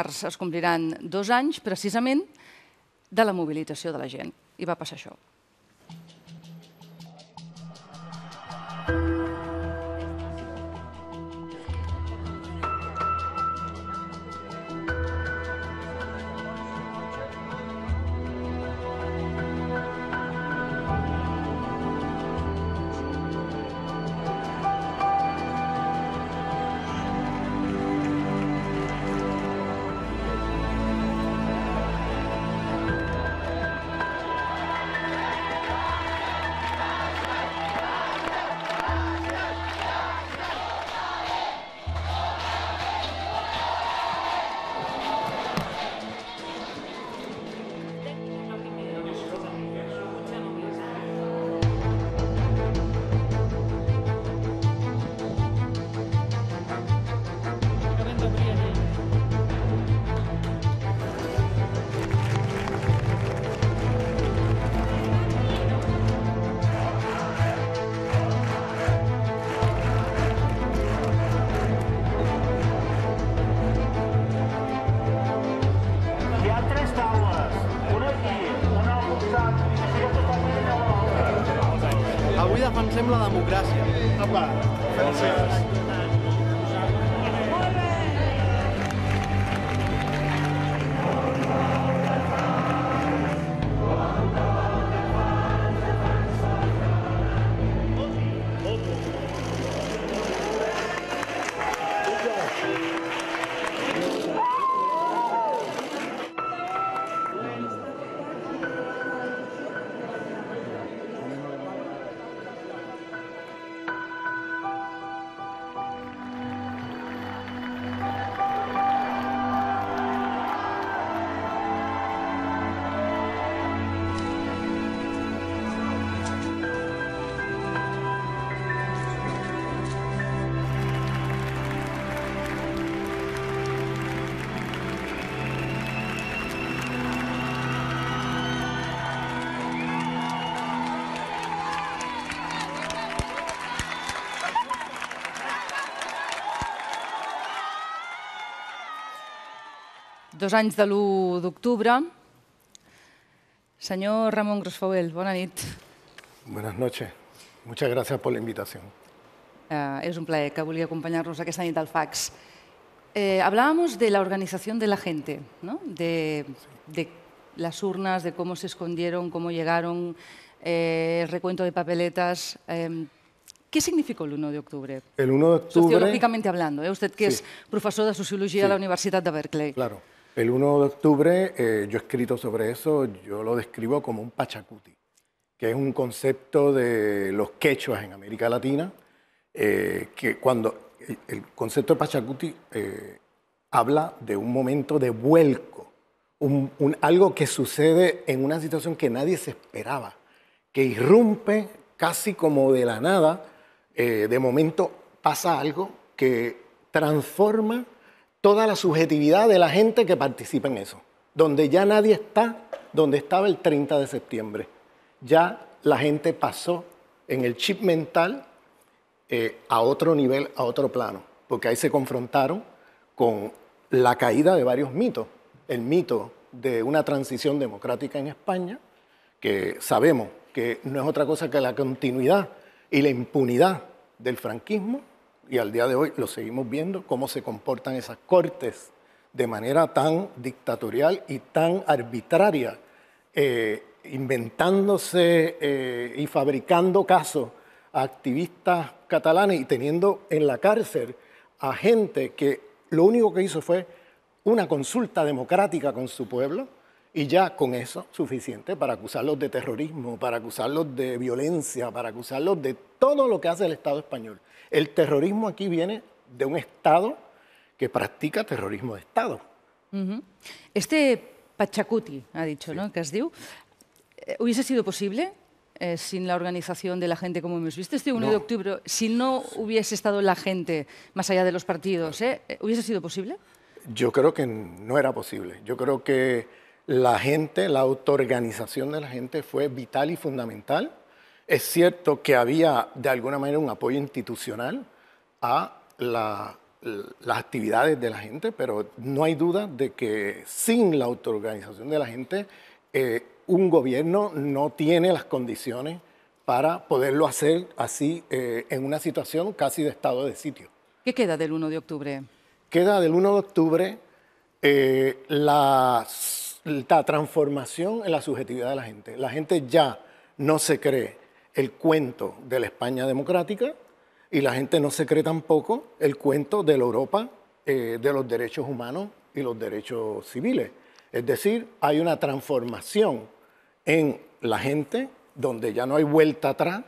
març es compliran dos anys precisament de la mobilització de la gent. I va passar això. Dos anys de l'1 d'octubre. Senyor Ramon Grosfauel, bona nit. Buenas noches. Muchas gracias por la invitación. Eh, es un placer que volia acompañarnos aquesta nit al fax. Eh, hablábamos de la organización de la gente, ¿no? de, de las urnas, de cómo se escondieron, cómo llegaron, eh, el recuento de papeletas. eh, ¿Qué significó el 1 de octubre? El 1 de octubre... Sociológicamente hablando, ¿eh? usted que Sí. es profesor de Sociología Sí. a la Universidad de Berkeley. Claro. El 1 de octubre, eh, yo he escrito sobre eso, yo lo describo como un pachacuti, que es un concepto de los quechuas en América Latina, eh, que cuando el, concepto de pachacuti eh, habla de un momento de vuelco, un- un- algo que sucede en una situación que nadie se esperaba, que irrumpe casi como de la nada, eh, de momento pasa algo que transforma toda la subjetividad de la gente que participa en eso, donde ya nadie está donde estaba el 30 de septiembre. Ya la gente pasó en el chip mental eh, a otro nivel, a otro plano, porque ahí se confrontaron con la caída de varios mitos. El mito de una transición democrática en España, que sabemos que no es otra cosa que la continuidad y la impunidad del franquismo, y al día de hoy lo seguimos viendo, cómo se comportan esas cortes de manera tan dictatorial y tan arbitraria, eh, inventándose eh, y fabricando casos a activistas catalanes y teniendo en la cárcel a gente que lo único que hizo fue una consulta democrática con su pueblo y ya con eso suficiente para acusarlos de terrorismo, para acusarlos de violencia, para acusarlos de todo lo que hace el Estado español. El terrorismo aquí viene de un Estado que practica terrorismo de Estado. Ujú. Este Pachacuti, ha dicho, ¿no? Que has dicho, eh, ¿hubiese sido posible eh, sin la organización de la gente como hemos visto este 1 No. de octubre? Si no hubiese estado la gente, más allá de los partidos, ¿eh? ¿hubiese sido posible? Yo creo que no era posible. Yo creo que la gente, la autoorganización de la gente fue vital y fundamental. Es cierto que había de alguna manera un apoyo institucional a la las actividades de la gente, pero no hay duda de que sin la autoorganización de la gente, eh, un gobierno no tiene las condiciones para poderlo hacer así eh, en una situación casi de estado de sitio. ¿Qué queda del 1 de octubre? Queda del 1 de octubre eh, la, la transformación en la subjetividad de la gente. La gente ya no se cree el cuento de la España democrática, y la gente no se cree tampoco el cuento de la Europa eh, de los derechos humanos y los derechos civiles. Es decir, hay una transformación en la gente donde ya no hay vuelta atrás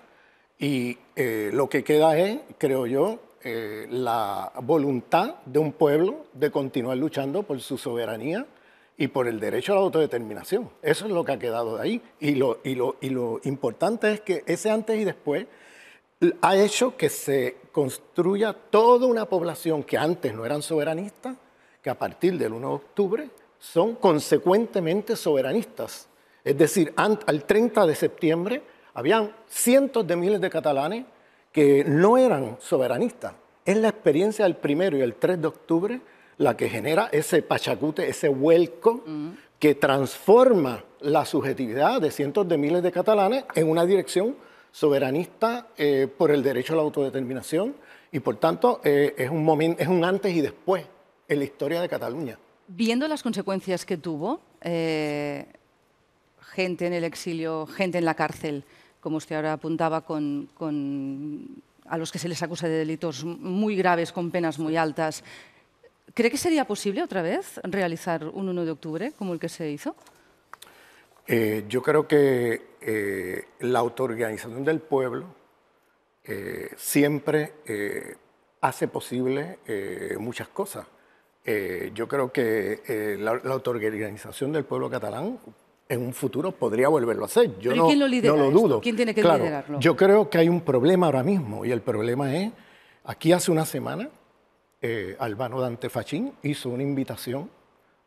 y eh, lo que queda es, creo yo, eh, la voluntad de un pueblo de continuar luchando por su soberanía y por el derecho a la autodeterminación. Eso es lo que ha quedado de ahí. Y lo, y lo, y lo importante es que ese antes y después ha hecho que se construya toda una población que antes no eran soberanistas, que a partir del 1 de octubre son consecuentemente soberanistas. Es decir, al 30 de septiembre habían cientos de miles de catalanes que no eran soberanistas. Es la experiencia del primero y el 3 de octubre la que genera ese pachacute, ese vuelco que transforma la subjetividad de cientos de miles de catalanes en una dirección soberanista eh, por el derecho a la autodeterminación y por tanto eh, es, un momento, es un antes y después en la historia de Cataluña. Viendo las consecuencias que tuvo, eh, gente en el exilio, gente en la cárcel, como usted ahora apuntaba, con, con, a los que se les acusa de delitos muy graves, con penas muy altas, ¿cree que sería posible otra vez realizar un 1 de octubre como el que se hizo? Eh, yo creo que eh, la autoorganización del pueblo eh, siempre hace posible muchas cosas. yo creo que la, autoorganización del pueblo catalán en un futuro podría volverlo a hacer. Yo no, quién lo, no lo dudo. ¿Quién tiene que liderarlo? Yo creo que hay un problema ahora mismo y el problema es, aquí hace una semana, Albano Dante Fachín hizo una invitación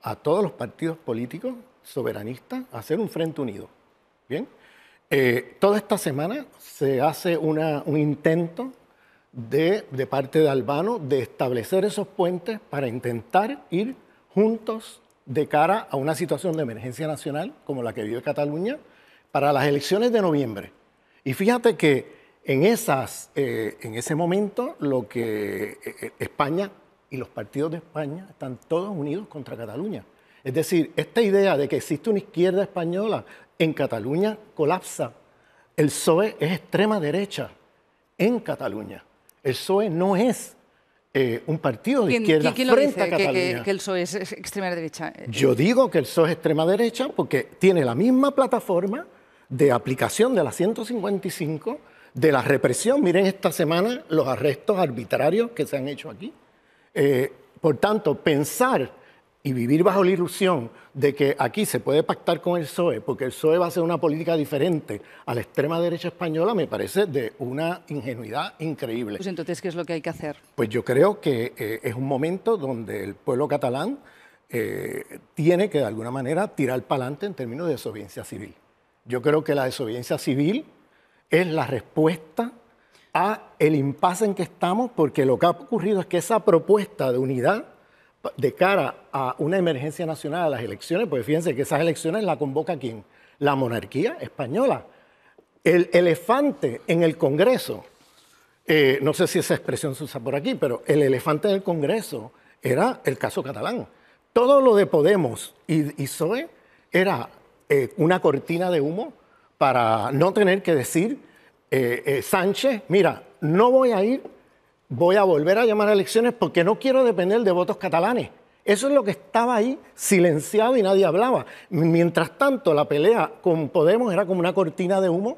a todos los partidos políticos soberanistas a hacer un frente unido. Bien, eh, toda esta semana se hace un intento de, de parte de Albano de establecer esos puentes para intentar ir juntos de cara a una situación de emergencia nacional como la que vive Cataluña para las elecciones de noviembre. Y fíjate que en, esas, eh, en ese momento lo que eh, España y los partidos de España están todos unidos contra Cataluña. Es decir, esta idea de que existe una izquierda española en Cataluña colapsa. El PSOE es extrema derecha en Cataluña. El PSOE no es eh, un partido de izquierda frente a Cataluña. Que, el PSOE es extrema derecha? Yo digo que el PSOE es extrema derecha porque tiene la misma plataforma de aplicación de la 155, de la represión. Miren esta semana los arrestos arbitrarios que se han hecho aquí. Eh, por tanto, pensar y vivir bajo la ilusión de que aquí se puede pactar con el PSOE porque el PSOE va a hacer una política diferente a la extrema derecha española me parece de una ingenuidad increíble. Pues entonces, ¿qué es lo que hay que hacer? Pues yo creo que eh, es un momento donde el pueblo catalán eh, tiene que de alguna manera tirar para adelante en términos de desobediencia civil. Yo creo que la desobediencia civil es la respuesta a el impasse en que estamos porque lo que ha ocurrido es que esa propuesta de unidad de cara a una emergencia nacional a las elecciones, pues fíjense que esas elecciones la convoca quién? La monarquía española. El elefante en el Congreso, eh, no sé si esa expresión se usa por aquí, pero el elefante en el Congreso era el caso catalán. Todo lo de Podemos y, y era eh, una cortina de humo para no tener que decir, eh, Sánchez, mira, no voy a ir voy a volver a llamar a elecciones porque no quiero depender de votos catalanes. Eso es lo que estaba ahí silenciado y nadie hablaba. Mientras tanto, la pelea con Podemos era como una cortina de humo,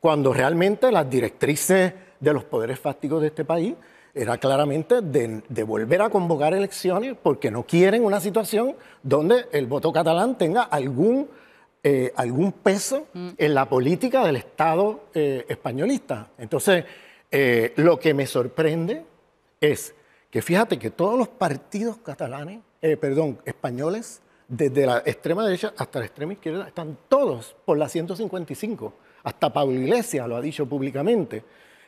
cuando realmente las directrices de los poderes fácticos de este país era claramente de, volver a convocar elecciones porque no quieren una situación donde el voto catalán tenga algún, eh, algún peso mm. en la política del Estado eh, españolista. Entonces, eh, lo que me sorprende es que fíjate que todos los partidos catalanes, eh, perdón, españoles, desde la extrema derecha hasta la extrema izquierda, están todos por la 155. Hasta Pablo Iglesias lo ha dicho públicamente,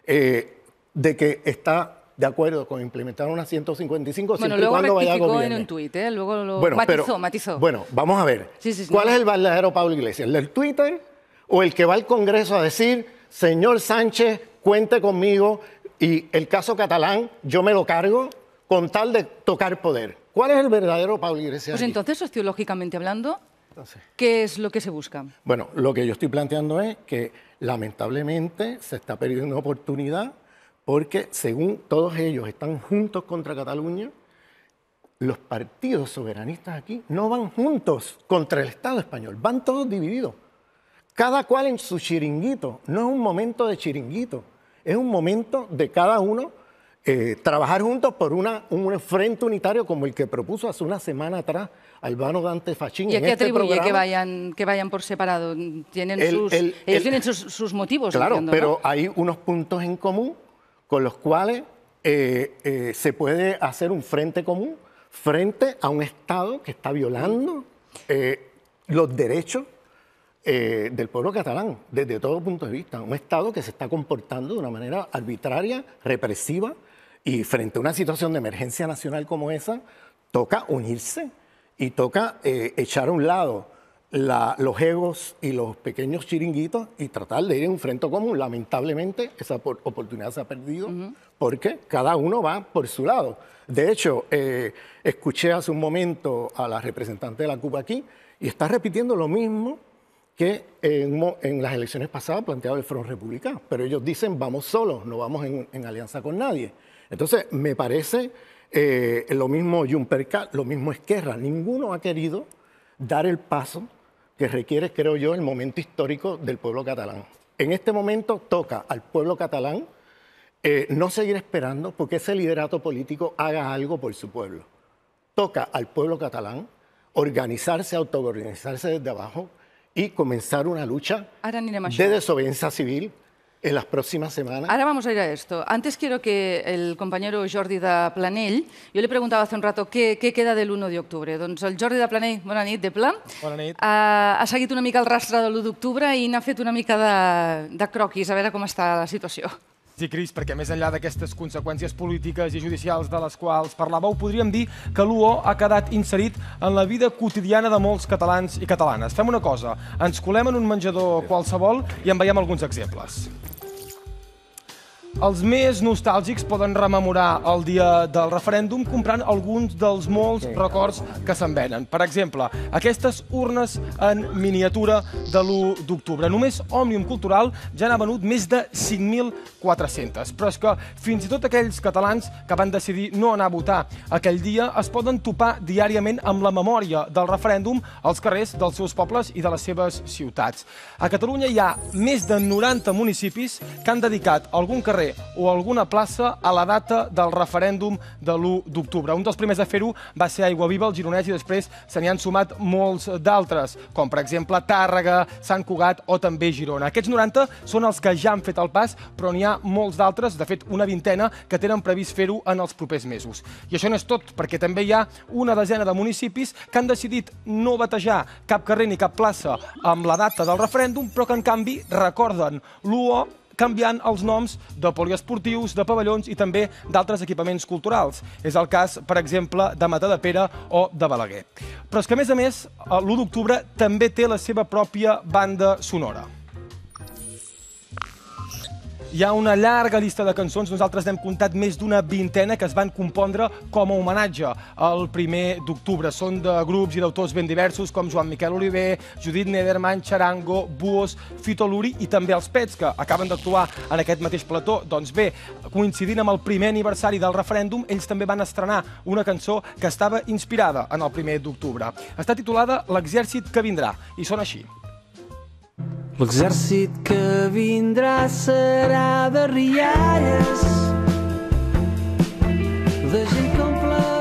de que está de acuerdo con implementar una 155 Bueno, siempre y cuando vaya a en un tuit, ¿eh? luego lo Bueno, matizó, pero- matizó. Bueno, vamos a ver. Sí, sí, ¿Cuál no. es el verdadero Pablo Iglesias? ¿El del Twitter o el que va al Congreso a decir, señor Sánchez, cuente conmigo y el caso catalán yo me lo cargo con tal de tocar poder? ¿Cuál es el verdadero Pablo Iglesias? Pues entonces, sociológicamente hablando, Entonces, ¿qué es lo que se busca? Bueno, lo que yo estoy planteando es que lamentablemente se está perdiendo una oportunidad porque según todos ellos están juntos contra Cataluña, los partidos soberanistas aquí no van juntos contra el Estado español, van todos divididos. Cada cual en su chiringuito. No es un momento de chiringuito, es un momento de cada uno eh, trabajar juntos por una, un frente unitario como el que propuso hace una semana atrás Albano Dante Fachín. ¿Y a qué este atribuye que programa. vayan, que vayan por separado? Tienen El- sus, el- ellos el- tienen sus, sus motivos, Claro, entiendo, pero ¿no? hay unos puntos en común con los cuales eh, eh, se puede hacer un frente común frente a un Estado que está violando eh, los derechos del pueblo catalán, desde todo punto de vista. Un Estado que se está comportando de una manera arbitraria, represiva, y frente a una situación de emergencia nacional como esa, toca unirse y toca echar a un lado la- los egos y los pequeños chiringuitos y tratar de ir en un frente común. Lamentablemente, esa por- oportunidad se ha perdido porque cada uno va por su lado. De hecho, eh, escuché hace un momento a la representante de la CUP aquí y está repitiendo lo mismo que en, las elecciones pasadas planteaba el Front Republicano. Pero ellos dicen, vamos solos, no vamos en, en alianza con nadie. Entonces, me parece eh, lo mismo Juncker, lo mismo Esquerra. Ninguno ha querido dar el paso que requiere, creo yo, el momento histórico del pueblo catalán. En este momento toca al pueblo catalán eh, no seguir esperando porque ese liderato político haga algo por su pueblo. Toca al pueblo catalán organizarse, autoorganizarse desde abajo y comenzar una lucha de desobediencia civil en las próximas semanas. Ahora vamos a ir a esto. Antes quiero que el compañero Jordi de Planell, yo le preguntaba hace un rato què, què queda del 1 d'octubre. Doncs el Jordi de Planell, bona nit, de Pla, Bona nit. ha, ha seguit una mica el rastre de l'1 d'octubre i n'ha fet una mica de, de croquis, a veure com està la situació. Sí, Cris, perquè més enllà d'aquestes conseqüències polítiques i judicials de les quals parlàveu, podríem dir que l'UO ha quedat inserit en la vida quotidiana de molts catalans i catalanes. Fem una cosa, ens colem en un menjador qualsevol i en veiem alguns exemples. Els més nostàlgics poden rememorar el dia del referèndum comprant alguns dels molts records que se'n venen. Per exemple, aquestes urnes en miniatura de l'1 d'octubre. Només Òmnium Cultural ja n'ha venut més de 5.400. Però és que fins i tot aquells catalans que van decidir no anar a votar aquell dia es poden topar diàriament amb la memòria del referèndum als carrers dels seus pobles i de les seves ciutats. A Catalunya hi ha més de 90 municipis que han dedicat algun carrer o alguna plaça a la data del referèndum de l'1 d'octubre. Un dels primers a fer-ho va ser Aigua Viva, el gironès, i després se n'hi han sumat molts d'altres, com per exemple Tàrrega, Sant Cugat o també Girona. Aquests 90 són els que ja han fet el pas, però n'hi ha molts d'altres, de fet una vintena, que tenen previst fer-ho en els propers mesos. I això no és tot, perquè també hi ha una desena de municipis que han decidit no batejar cap carrer ni cap plaça amb la data del referèndum, però que en canvi recorden l'UO canviant els noms de poliesportius, de pavellons i també d'altres equipaments culturals. És el cas, per exemple, de Matadepera o de Balaguer. Però és que, a més a més, l'1 d'octubre també té la seva pròpia banda sonora. Hi ha una llarga llista de cançons, nosaltres n'hem comptat més d'una vintena que es van compondre com a homenatge al primer d'octubre. Són de grups i d'autors ben diversos com Joan Miquel Oliver, Judit Nederman, Charango, Buos, Fito Luri i també els Pets, que acaben d'actuar en aquest mateix plató. Doncs bé, coincidint amb el primer aniversari del referèndum, ells també van estrenar una cançó que estava inspirada en el primer d'octubre. Està titulada L'exèrcit que vindrà, i sona així. L'exèrcit que vindrà serà de rialles, de gent que omple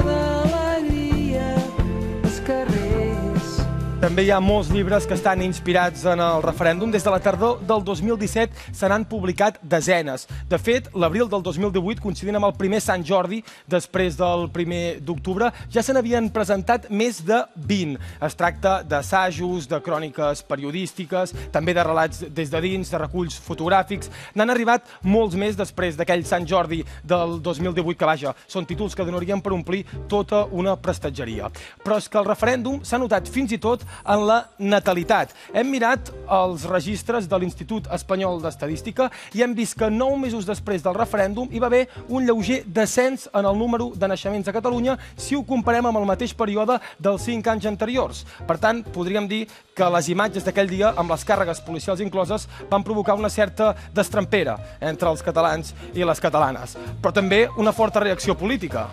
També hi ha molts llibres que estan inspirats en el referèndum. Des de la tardor del 2017 se n'han publicat desenes. De fet, l'abril del 2018, coincidint amb el primer Sant Jordi, després del primer d'octubre, ja se n'havien presentat més de 20. Es tracta d'assajos, de cròniques periodístiques, també de relats des de dins, de reculls fotogràfics. N'han arribat molts més després d'aquell Sant Jordi del 2018, que vaja, són títols que donarien per omplir tota una prestatgeria. Però és que el referèndum s'ha notat fins i tot en la natalitat. Hem mirat els registres de l'Institut Espanyol d'Estadística i hem vist que nou mesos després del referèndum hi va haver un lleuger descens en el número de naixements a Catalunya si ho comparem amb el mateix període dels cinc anys anteriors. Per tant, podríem dir que les imatges d'aquell dia, amb les càrregues policials incloses, van provocar una certa destrampera entre els catalans i les catalanes. Però també una forta reacció política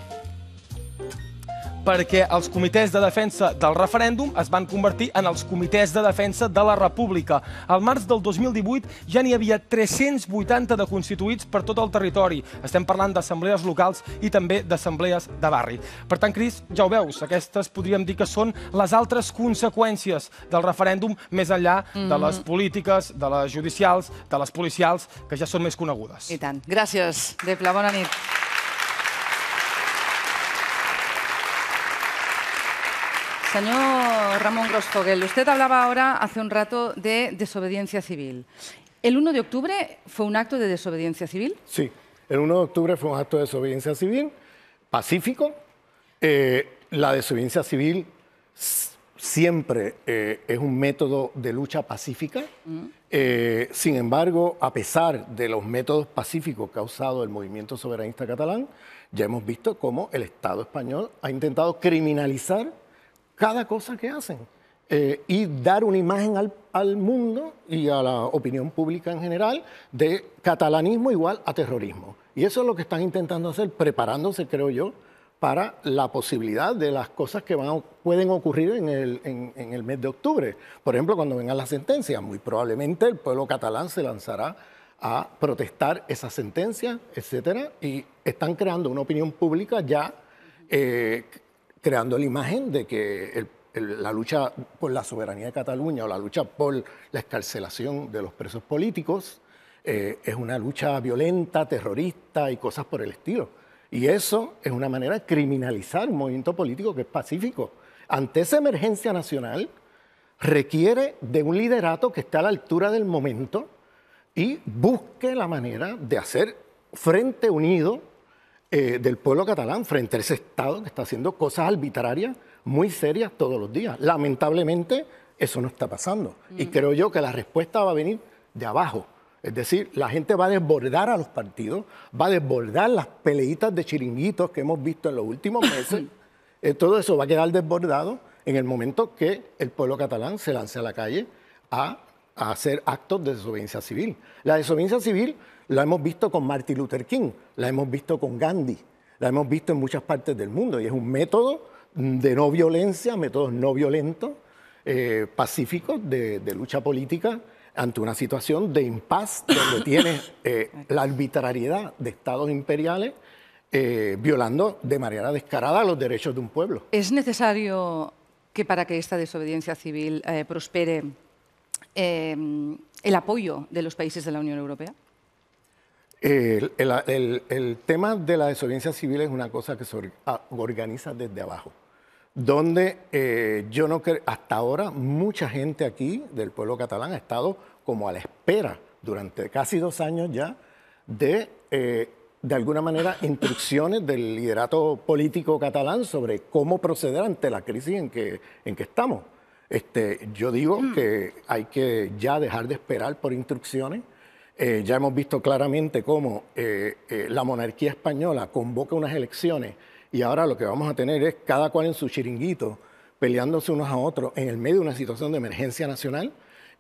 perquè els comitès de defensa del referèndum es van convertir en els comitès de defensa de la República. Al març del 2018 ja n'hi havia 380 de constituïts per tot el territori. Estem parlant d'assemblees locals i també d'assemblees de barri. Per tant, Cris, ja ho veus, aquestes podríem dir que són les altres conseqüències del referèndum més enllà de les polítiques, de les judicials, de les policials, que ja són més conegudes. I tant. Gràcies, Depla. Bona nit. Señor Ramón Grosfogel, usted hablaba ahora hace un rato de desobediencia civil. ¿El 1 de octubre fue un acto de desobediencia civil? Sí, el 1 de octubre fue un acto de desobediencia civil pacífico. Eh, la desobediencia civil siempre eh, es un método de lucha pacífica. Eh, sin embargo, a pesar de los métodos pacíficos que ha usado el movimiento soberanista catalán, ya hemos visto cómo el Estado español ha intentado criminalizar cada cosa que hacen eh, y dar una imagen al, al mundo y a la opinión pública en general de catalanismo igual a terrorismo. Y eso es lo que están intentando hacer, preparándose, creo yo, para la posibilidad de las cosas que van pueden ocurrir en el, en el mes de octubre. Por ejemplo, cuando vengan las sentencias, muy probablemente el pueblo catalán se lanzará a protestar esa sentencia, etcétera, y están creando una opinión pública ya eh, creando la imagen de que la lucha por la soberanía de Cataluña o la lucha por la escarcelación de los presos políticos eh, es una lucha violenta, terrorista y cosas por el estilo. Y eso es una manera de criminalizar un movimiento político que es pacífico. Ante esa emergencia nacional requiere de un liderato que esté a la altura del momento y busque la manera de hacer frente unido eh, del pueblo catalán frente a ese Estado que está haciendo cosas arbitrarias muy serias todos los días. Lamentablemente, eso no está pasando. Y creo yo que la respuesta va a venir de abajo. Es decir, la gente va a desbordar a los partidos, va a desbordar las peleitas de chiringuitos que hemos visto en los últimos meses. Eh, todo eso va a quedar desbordado en el momento que el pueblo catalán se lance a la calle a, a hacer actos de desobediencia civil. La desobediencia civil la hemos visto con Martin Luther King, la hemos visto con Gandhi, la hemos visto en muchas partes del mundo y es un método de no violencia, métodos no violentos, eh, pacíficos de, de lucha política ante una situación de impas donde tiene eh, la arbitrariedad de estados imperiales eh, violando de manera descarada los derechos de un pueblo. ¿Es necesario que para que esta desobediencia civil eh, prospere eh, el apoyo de los países de la Unión Europea? El, el- el- el tema de la desobediencia civil es una cosa que se ah, organiza desde abajo, donde eh, yo no creo, hasta ahora mucha gente aquí del pueblo catalán ha estado como a la espera durante casi dos años ya de, eh, de alguna manera, instrucciones del liderato político catalán sobre cómo proceder ante la crisis en que, en que estamos. Este, yo digo que hay que ya dejar de esperar por instrucciones. Eh, ya hemos visto claramente cómo eh, eh, la monarquía española convoca unas elecciones y ahora lo que vamos a tener es cada cual en su chiringuito peleándose unos a otros en el medio de una situación de emergencia nacional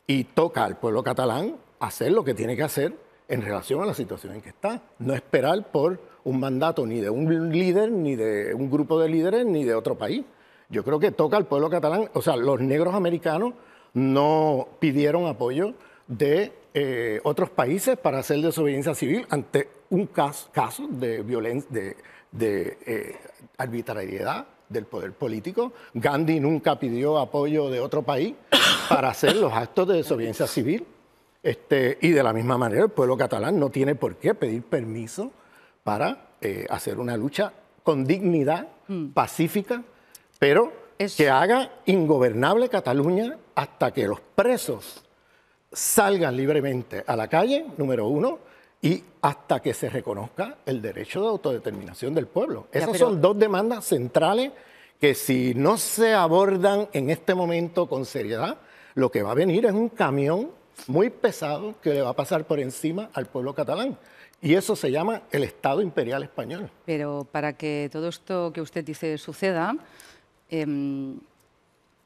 y toca al pueblo catalán hacer lo que tiene que hacer en relación a la situación en que está. No esperar por un mandato ni de un líder, ni de un grupo de líderes, ni de otro país. Yo creo que toca al pueblo catalán, o sea, los negros americanos no pidieron apoyo de eh, otros países para hacer desobediencia civil ante un caso, caso de violencia, de, de, eh, arbitrariedad del poder político. Gandhi nunca pidió apoyo de otro país para hacer los actos de desobediencia civil. Este, y de la misma manera, el pueblo catalán no tiene por qué pedir permiso para eh, hacer una lucha con dignidad, pacífica, pero que haga ingobernable Cataluña hasta que los presos salgan libremente a la calle, número uno, y hasta que se reconozca el derecho de autodeterminación del pueblo. Esas son dos demandas centrales que si no se abordan en este momento con seriedad, lo que va a venir es un camión muy pesado que le va a pasar por encima al pueblo catalán. Y eso se llama el Estado Imperial Español. Pero para que todo esto que usted dice suceda, em,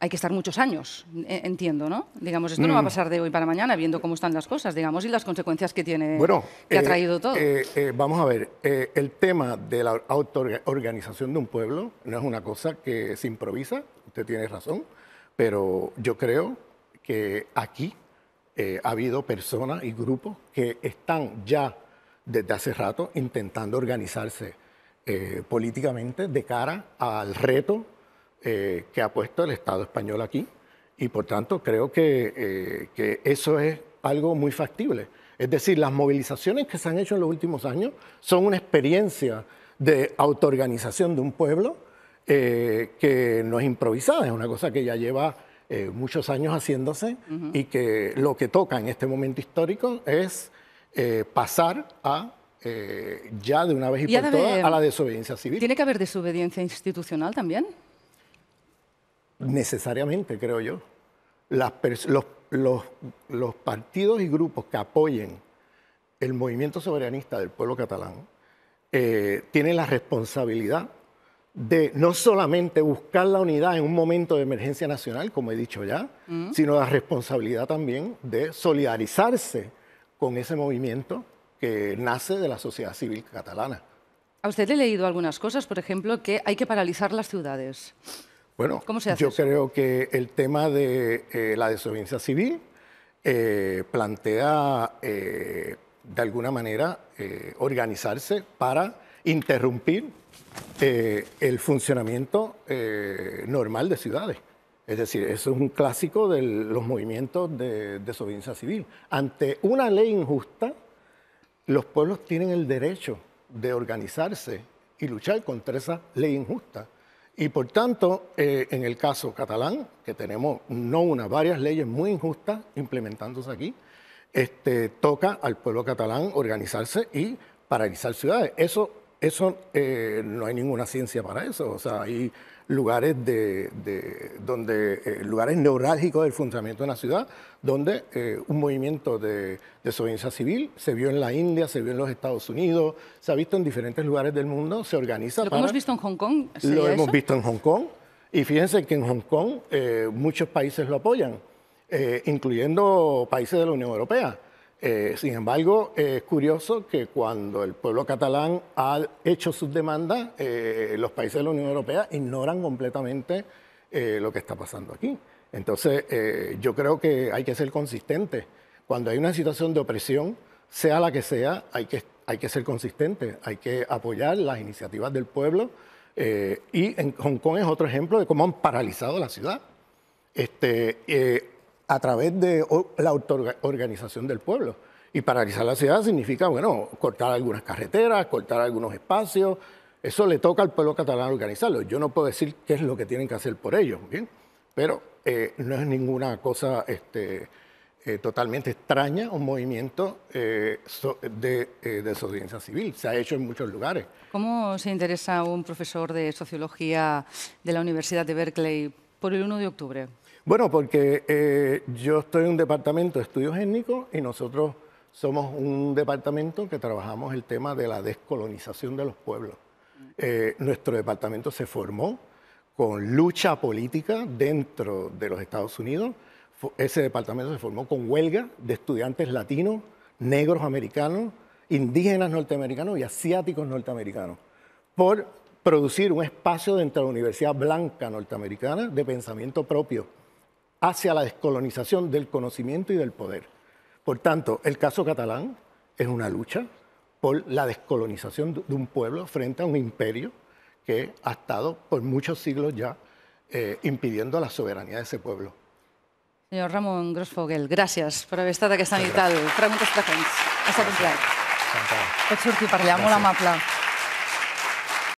hay que estar muchos años, e- entiendo, ¿no? Digamos, esto no Mm. va a pasar de hoy para mañana, viendo cómo están las cosas, digamos, y las consecuencias que tiene, Bueno, que ha eh, traído todo. eh, eh, vamos a ver, el tema de la autoorganización de un pueblo no es una cosa que se improvisa, usted tiene razón, pero yo creo que aquí ha habido personas y grupos que están ya desde hace rato intentando organizarse políticamente de cara al reto eh, que ha puesto el Estado español aquí y por tanto creo que, eh, que eso es algo muy factible. Es decir, las movilizaciones que se han hecho en los últimos años son una experiencia de autoorganización de un pueblo eh, que no es improvisada, es una cosa que ya lleva eh, muchos años haciéndose y que lo que toca en este momento histórico es eh, pasar a ya de una vez y por todas a la desobediencia civil. ¿Tiene que haber desobediencia institucional también? Necesariamente, creo yo. Las los, los- los partidos y grupos que apoyen el movimiento soberanista del pueblo catalán eh, tienen la responsabilidad de no solamente buscar la unidad en un momento de emergencia nacional, como he dicho ya, sino la responsabilidad también de solidarizarse con ese movimiento que nace de la sociedad civil catalana. A usted le he leído algunas cosas, por ejemplo, que hay que paralizar las ciudades. Bueno, ¿Cómo se hace yo eso? creo que el tema de eh, la desobediencia civil eh, plantea eh, de alguna manera organizarse para interrumpir el funcionamiento normal de ciudades. Es decir, eso es un clásico de los movimientos de desobediencia civil. Ante una ley injusta, los pueblos tienen el derecho de organizarse y luchar contra esa ley injusta. Y por tanto, eh, en el caso catalán, que tenemos no una, varias leyes muy injustas implementándose aquí, este, toca al pueblo catalán organizarse y paralizar ciudades. Eso, eso eh, no hay ninguna ciencia para eso. O sea, hay lugares de, de- donde eh, lugares neurálgicos del funcionamiento de una ciudad donde eh, un movimiento de desobediencia civil se vio en la India, se vio en los Estados Unidos, se ha visto en diferentes lugares del mundo, se organiza Lo para hemos visto en Hong Kong, lo ¿sería hemos eso? visto en Hong Kong y fíjense que en Hong Kong eh, muchos países lo apoyan, incluyendo países de la Unión Europea. Eh, sin embargo, eh, es curioso que cuando el pueblo catalán ha hecho sus demandas, eh, los países de la Unión Europea ignoran completamente eh, lo que está pasando aquí. Entonces, eh, yo creo que hay que ser consistente. Cuando hay una situación de opresión, sea la que sea, hay que, hay que ser consistente, hay que apoyar las iniciativas del pueblo. eh, y en Hong Kong es otro ejemplo de cómo han paralizado la ciudad este, a través de la autoorganización del pueblo. Y paralizar la ciudad significa, bueno, cortar algunas carreteras, cortar algunos espacios. Eso le toca al pueblo catalán organizarlo. Yo no puedo decir qué es lo que tienen que hacer por ellos, ¿bien? Pero eh, no es ninguna cosa este, eh, totalmente extraña, un movimiento eh, de eh, desobediencia civil. Se ha hecho en muchos lugares. ¿Cómo se interesa un profesor de sociología de la Universidad de Berkeley por el 1 de octubre? Bueno, porque eh, yo estoy en un departamento de estudios étnicos y nosotros somos un departamento que trabajamos el tema de la descolonización de los pueblos. Eh, nuestro departamento se formó con lucha política dentro de los Estados Unidos. Ese departamento se formó con huelga de estudiantes latinos, negros americanos, indígenas norteamericanos y asiáticos norteamericanos por producir un espacio dentro de la Universidad Blanca norteamericana de pensamiento propio hacia la descolonización del conocimiento y del poder. Por tanto, el caso catalán es una lucha por la descolonización de un pueblo frente a un imperio que ha estado por muchos siglos ya eh, impidiendo la soberanía de ese pueblo. Senyor Ramon Grossfogel, gràcies per haver estat aquesta nit al Preguntes Freqüents. Ha estat un plaer. Pots sortir per allà, molt amable.